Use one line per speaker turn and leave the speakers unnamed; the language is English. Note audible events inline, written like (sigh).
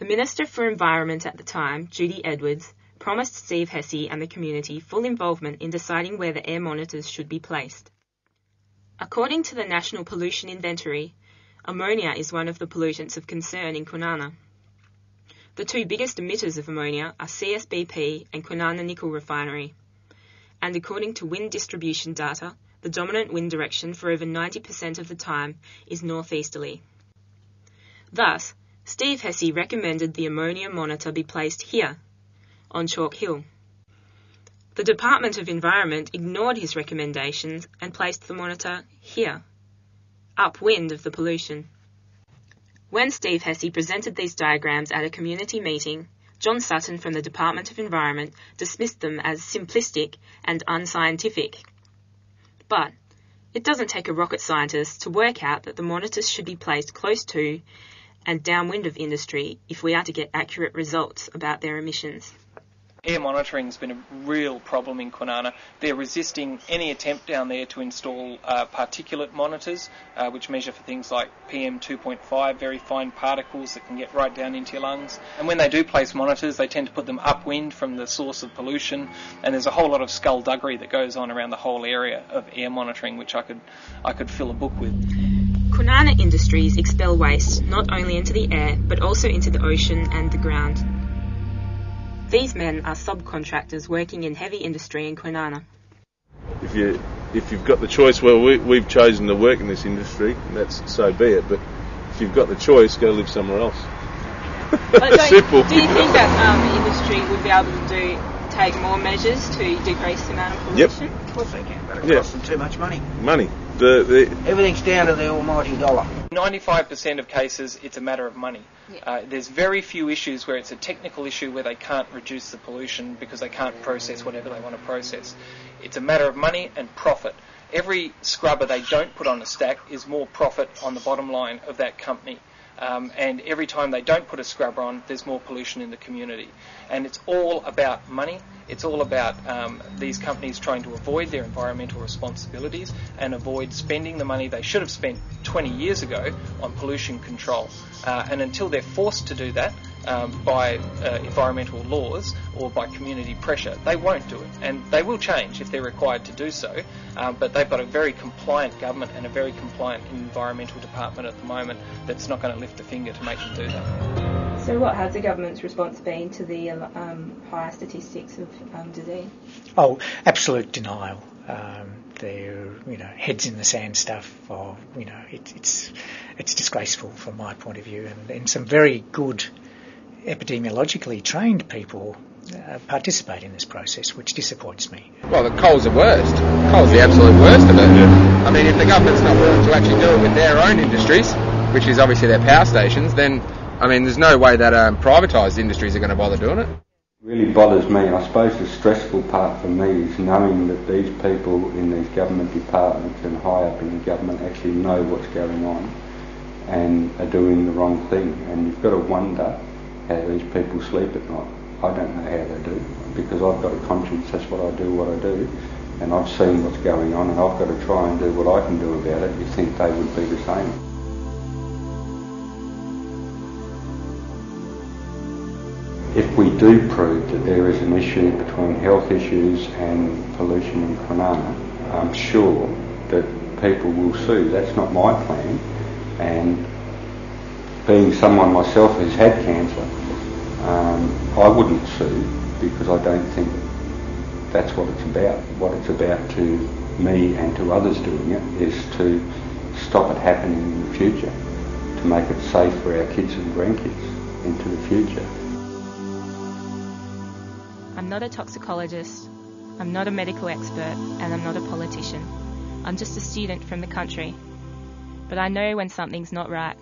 The Minister for Environment at the time, Judy Edwards, promised Steve Hesse and the community full involvement in deciding where the air monitors should be placed. According to the National Pollution Inventory, ammonia is one of the pollutants of concern in Kwinana. The two biggest emitters of ammonia are CSBP and Kwinana Nickel Refinery. And according to wind distribution data, the dominant wind direction for over 90% of the time is northeasterly. Thus, Steve Hesse recommended the ammonia monitor be placed here, on Chalk Hill. The Department of Environment ignored his recommendations and placed the monitor here, upwind of the pollution. When Steve Hesse presented these diagrams at a community meeting, John Sutton from the Department of Environment dismissed them as simplistic and unscientific. But it doesn't take a rocket scientist to work out that the monitors should be placed close to and downwind of industry if we are to get accurate results about their emissions.
Air monitoring has been a real problem in Kwinana. They're resisting any attempt down there to install uh, particulate monitors, uh, which measure for things like PM 2.5, very fine particles that can get right down into your lungs. And when they do place monitors, they tend to put them upwind from the source of pollution. And there's a whole lot of skullduggery that goes on around the whole area of air monitoring, which I could I could fill a book with.
Kwinana Industries expel waste not only into the air but also into the ocean and the ground. These men are subcontractors working in heavy industry in Kwinana.
If you if you've got the choice, well, we, we've chosen to work in this industry, and that's so be it. But if you've got the choice, go live somewhere else. (laughs) Simple.
Do you think that um, the industry would be able to do take more measures to decrease the amount of pollution?
Yep.
Of course they can, but it
Yeah.
costs them too much money.
Money. The, the,
Everything's down to the almighty dollar.
95% of cases, it's a matter of money.
Yeah.
Uh, there's very few issues where it's a technical issue where they can't reduce the pollution because they can't process whatever they want to process. It's a matter of money and profit. Every scrubber they don't put on a stack is more profit on the bottom line of that company. Um, and every time they don't put a scrubber on, there's more pollution in the community. And it's all about money. It's all about um, these companies trying to avoid their environmental responsibilities and avoid spending the money they should have spent 20 years ago on pollution control. Uh, and until they're forced to do that um, by uh, environmental laws or by community pressure, they won't do it. And they will change if they're required to do so. Um, but they've got a very compliant government and a very compliant environmental department at the moment that's not going to lift a finger to make them do that.
So, what has the government's response been to the um, higher statistics of um, disease?
Oh, absolute denial. Um, they're, you know, heads in the sand stuff. Or, you know, it, it's it's disgraceful from my point of view. And, and some very good epidemiologically trained people uh, participate in this process, which disappoints me.
Well, the coal's the worst. Coal's the absolute worst of it. I mean, if the government's not willing to actually do it with their own industries, which is obviously their power stations, then, I mean, there's no way that um, privatised industries are going to bother doing it.
Really bothers me. I suppose the stressful part for me is knowing that these people in these government departments and high up in the government actually know what's going on and are doing the wrong thing. And you've got to wonder how these people sleep at night. I don't know how they do because I've got a conscience. That's what I do, what I do. And I've seen what's going on and I've got to try and do what I can do about it. You think they would be the same. If we do prove that there is an issue between health issues and pollution in Kwinana, I'm sure that people will sue. That's not my plan. And being someone myself who's had cancer, um, I wouldn't sue because I don't think that's what it's about. What it's about to me and to others doing it is to stop it happening in the future, to make it safe for our kids and grandkids into the future.
I'm not a toxicologist, I'm not a medical expert, and I'm not a politician. I'm just a student from the country. But I know when something's not right.